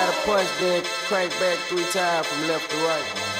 got a punch, then crank back three times from left to right.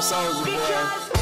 the soldier boy.